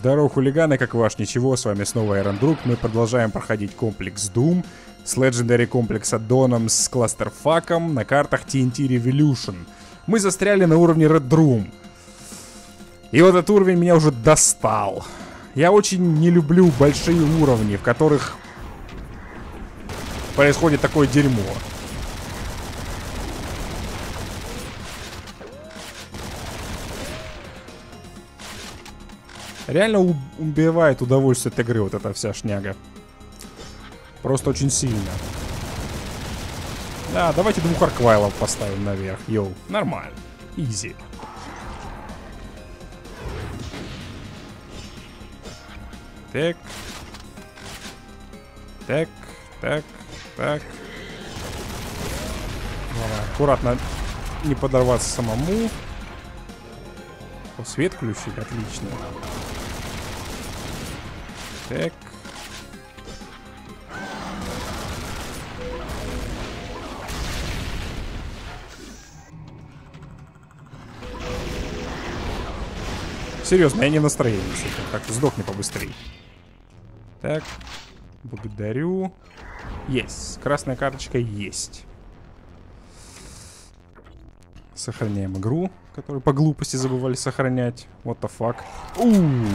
Здорово, хулиганы, как ваш, ничего, с вами снова Iron Друг. Мы продолжаем проходить комплекс Doom с Legendary комплекс аддоном с кластерфаком на картах TNT Revolution. Мы застряли на уровне Red Room. И вот этот уровень меня уже достал. Я очень не люблю большие уровни, в которых происходит такое дерьмо. Реально убивает удовольствие от игры вот эта вся шняга. Просто очень сильно. Да, давайте двух арквайлов поставим наверх. Йоу, нормально. Изи. Так. Так, так, так. Давай, аккуратно не подорваться самому. О, свет включить, отлично. Так. Серьезно, я не настроение с этим. Так, сдохни побыстрее. Так. Благодарю. Есть. Красная карточка есть. Сохраняем игру, которую по глупости забывали сохранять. What the fuck. -у.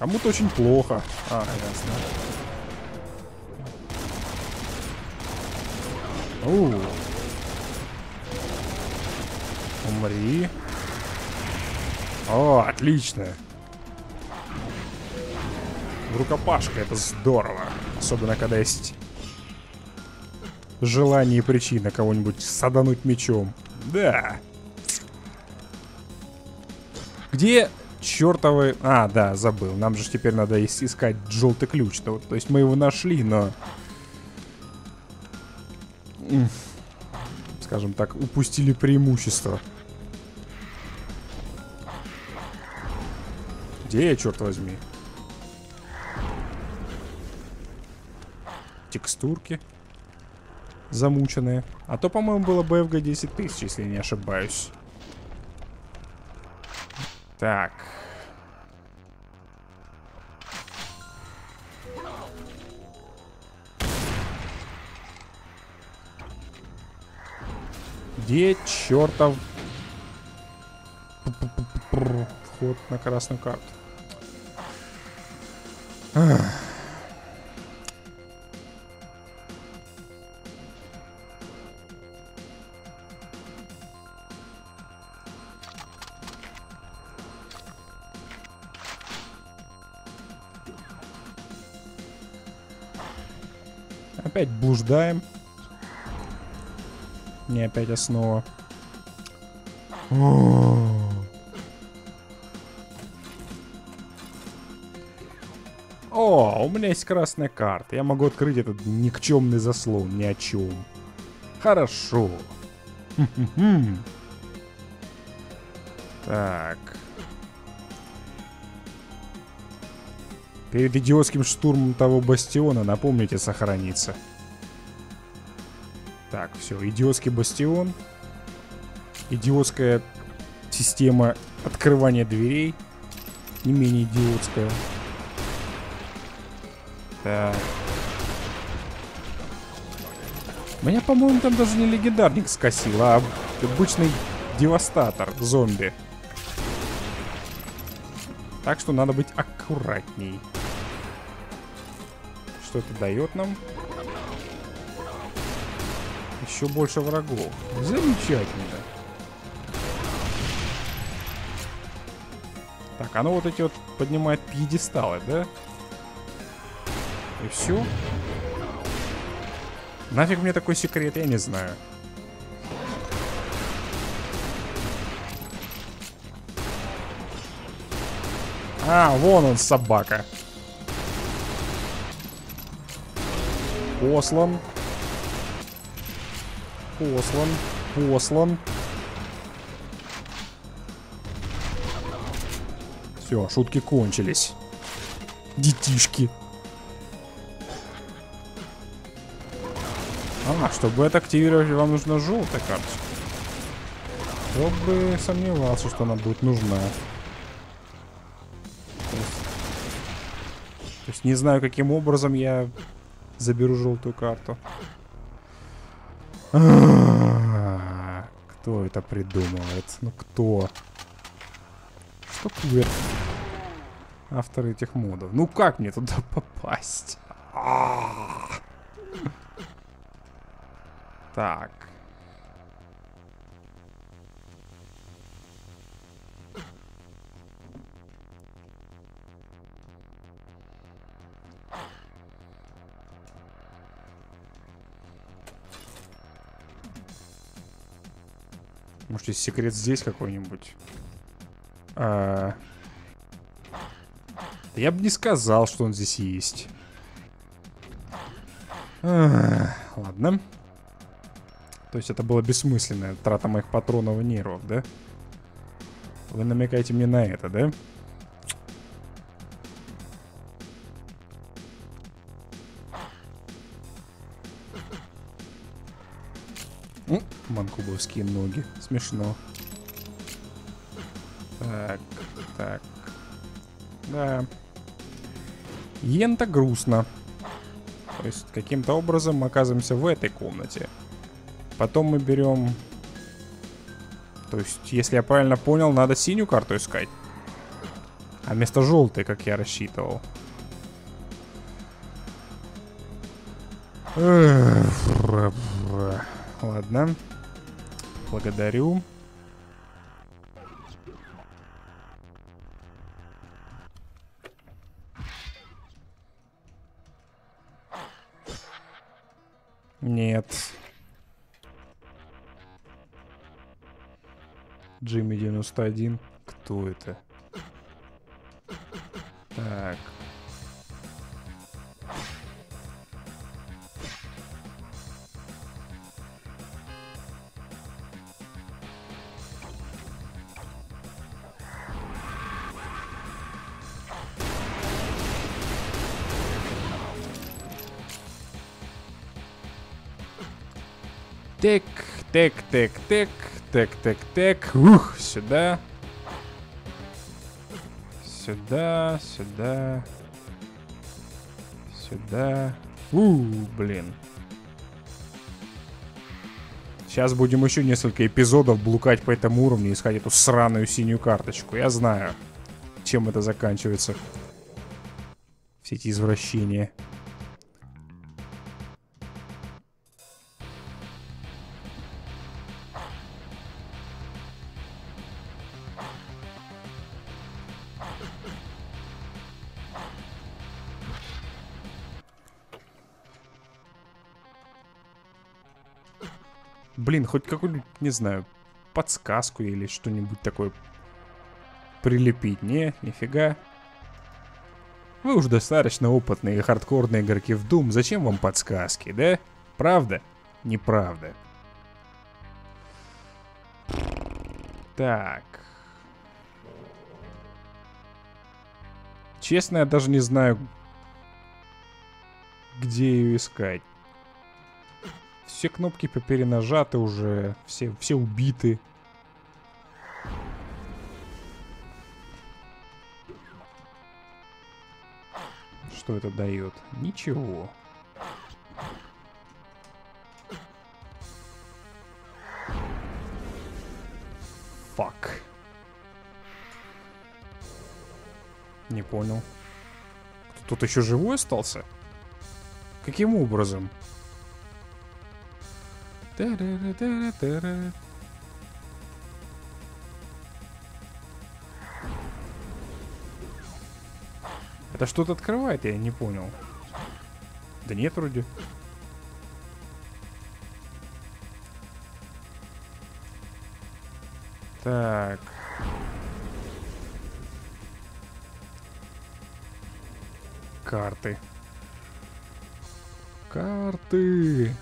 Кому-то очень плохо. А, ясно. У. Умри. О, отлично. Рукопашка, это здорово. Особенно, когда есть желание и причина кого-нибудь садануть мечом. Да. Где чертовы... А, да, забыл. Нам же теперь надо искать желтый ключ. То, то есть мы его нашли, но... Скажем так, упустили преимущество. Где я, черт возьми? Текстурки. Замученные. А то, по-моему, было BFG 10 тысяч, если не ошибаюсь. Так. Где чертов вход на красную карту? Ах. Опять блуждаем. Не опять основа. О, у меня есть красная карта. Я могу открыть этот никчемный заслон ни о чем. Хорошо. Так. Перед идиотским штурмом того бастиона напомните сохраниться. Так, все, идиотский бастион. Идиотская система открывания дверей. Не менее идиотская. Так. Меня, по-моему, там даже не легендарник скосил, а обычный девастатор, зомби. Так что надо быть аккуратней. Что это дает нам? еще больше врагов. Замечательно. Так, оно вот эти вот поднимает пьедесталы, да? И все? Нафиг мне такой секрет, я не знаю. А, вон он, собака. Послан. Послан. Послан. Все, шутки кончились. Детишки. А, чтобы это активировать, вам нужна желтая карточка. Кто бы сомневался, что она будет нужна. То есть, то есть не знаю, каким образом я заберу желтую карту. Кто это придумывает? Ну кто? Что курят авторы этих модов? Ну как мне туда попасть? Так. Может, есть секрет здесь какой-нибудь? А... Я бы не сказал, что он здесь есть. А, ладно. То есть это была бессмысленная трата моих патронов и нервов, да? Вы намекаете мне на это, да? Манкубовские ноги. Смешно. Так, так. Да. Ента грустно. То есть каким-то образом мы оказываемся в этой комнате. Потом мы берем... То есть, если я правильно понял, надо синюю карту искать. А вместо желтой, как я рассчитывал. Ладно. Благодарю. Нет. Джимми 91. Кто это? Так. Тек, тек, тек, тек, тек, тек. Ух, сюда. Сюда, сюда. Сюда. У, блин. Сейчас будем еще несколько эпизодов блукать по этому уровню и искать эту сраную синюю карточку. Я знаю, чем это заканчивается. Все эти извращения. Хоть какую-нибудь, не знаю, подсказку или что-нибудь такое прилепить. Не, нифига. Вы уж достаточно опытные и хардкорные игроки в Doom. Зачем вам подсказки, да? Правда? Неправда. Так. Честно, я даже не знаю, где ее искать. Все кнопки перенажаты уже, все, все убиты. Что это дает? Ничего. Фак. Не понял. Тут еще живой остался? Каким образом? Это что-то открывает, я не понял. Да нет, вроде. Так. карты. Карты.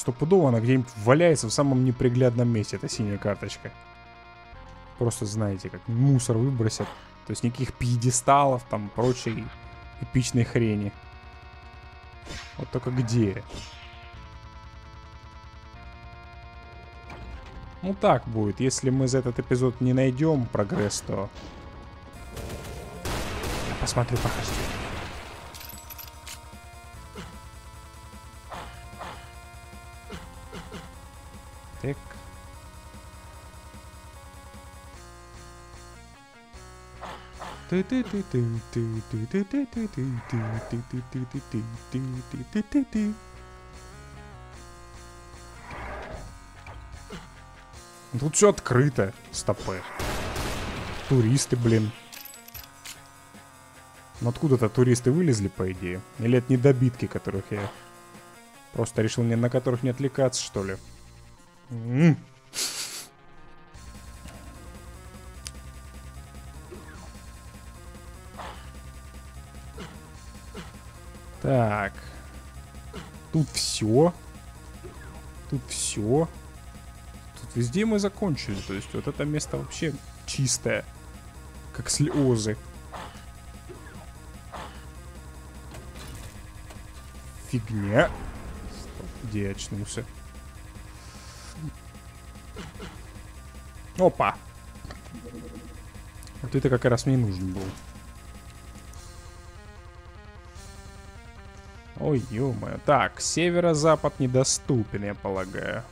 Стопудово она где-нибудь валяется в самом неприглядном месте, эта синяя карточка. Просто знаете, как мусор выбросят. То есть никаких пьедесталов, там, прочей эпичной хрени. Вот только где? Ну так будет. Если мы за этот эпизод не найдем прогресс, то... Я посмотрю прохождение. Так. Тут все открыто, стопы. Туристы, блин. Ну откуда-то туристы вылезли, по идее. Или это недобитки, которых я просто решил ни на которых не отвлекаться, что ли. Так. Тут все. Тут все. Тут везде мы закончили. То есть вот это место вообще чистое. Как слезы. Фигня. Где я очнулся? Опа. Вот это как раз мне нужен был. Ой, ё -моё. Так, северо-запад недоступен, я полагаю.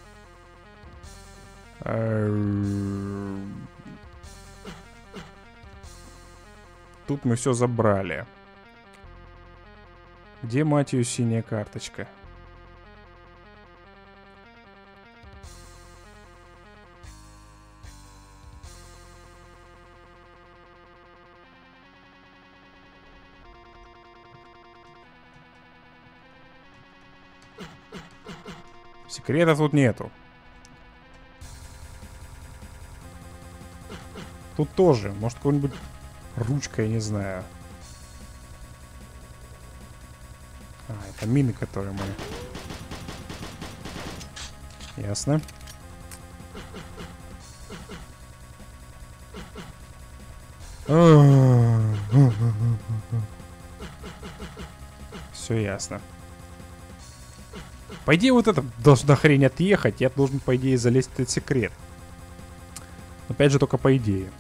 Тут мы все забрали. Где, мать ее, синяя карточка? Секрета тут нету. Тут тоже. Может, какой-нибудь ручка, я не знаю. А, это мины, которые мы... Ясно. Все ясно. По идее, вот это должна хрень отъехать. Я должен, по идее, залезть в этот секрет. Опять же, только по идее.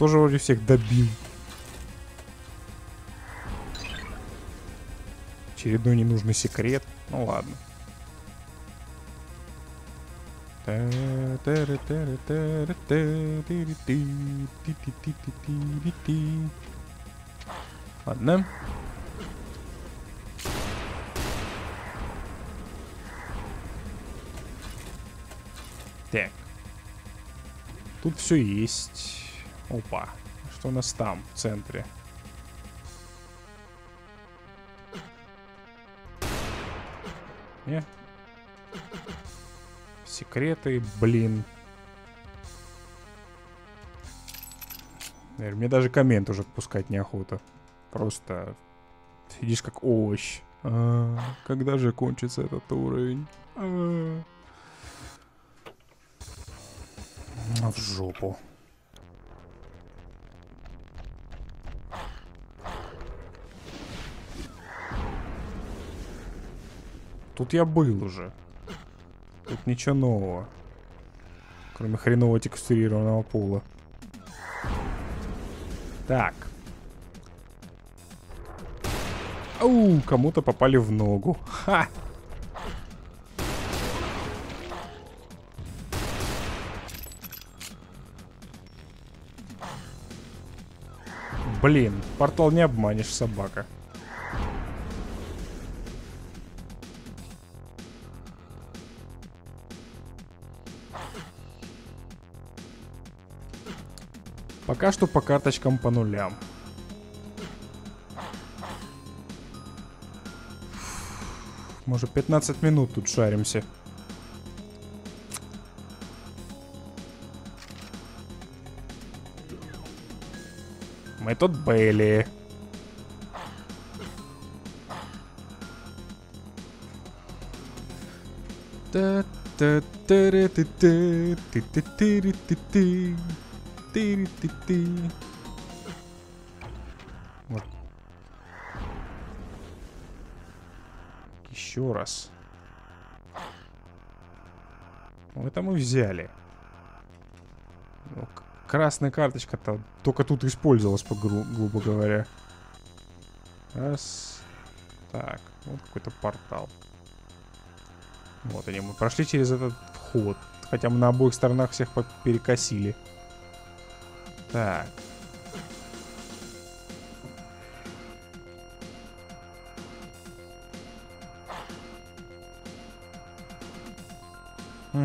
Тоже вроде всех добил. Очередной ненужный секрет. Ну ладно. Ладно. Так. Тут все есть. Опа. Что у нас там, в центре? Не? Секреты, блин. Мне даже коммент уже отпускать неохота. Просто сидишь как овощ. А, когда же кончится этот уровень? А, в жопу. Тут я был уже. Тут ничего нового. Кроме хренового текстурированного пола. Так. Ау, кому-то попали в ногу. Ха! Блин, портал не обманешь, собака. Пока что по карточкам по нулям. Может 15 минут тут шаримся. Мы тут были. та та та та та ты ты ты ты ты ты ты Вот. Еще раз. Ну, это мы взяли. Ну, красная карточка-то только тут использовалась, по гру грубо говоря. Раз. Так, вот какой-то портал. Вот они, мы прошли через этот вход. Хотя мы на обоих сторонах всех перекосили. Так. Угу.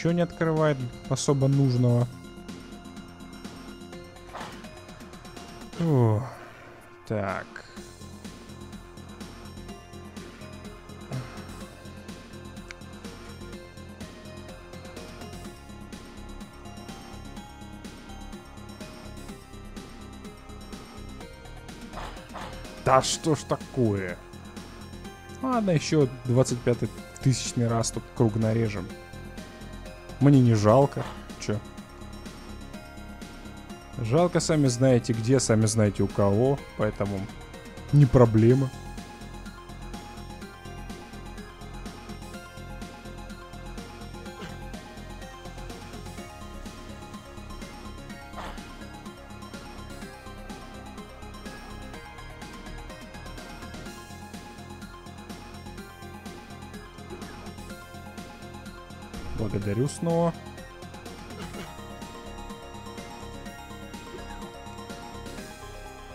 ничего не открывает особо нужного. Так. Да что ж такое? Ладно, еще 25 тысячный раз тут круг нарежем. Мне не жалко. Чё? Жалко, сами знаете где, сами знаете у кого, поэтому не проблема. Благодарю снова.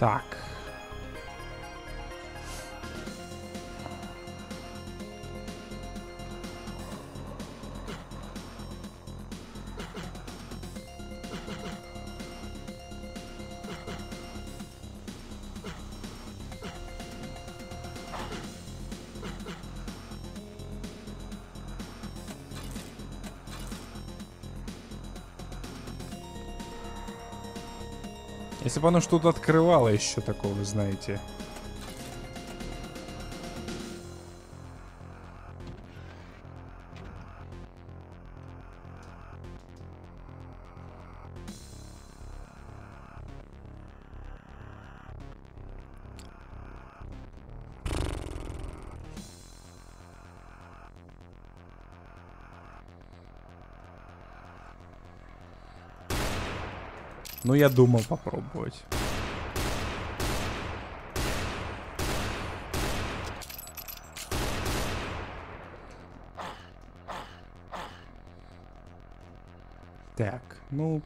stock. Если бы оно что-то открывало еще такого, знаете. Ну, я думал попробовать. Так, ну,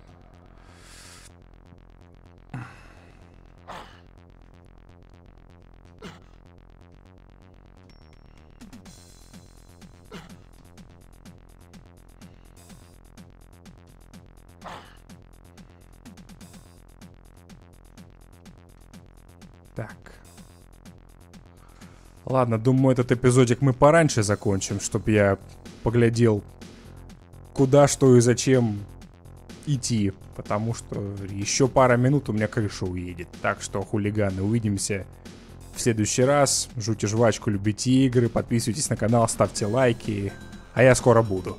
Ладно, думаю, этот эпизодик мы пораньше закончим, чтобы я поглядел, куда, что и зачем идти. Потому что еще пара минут у меня крыша уедет. Так что, хулиганы, увидимся в следующий раз. Жуйте жвачку, любите игры, подписывайтесь на канал, ставьте лайки. А я скоро буду.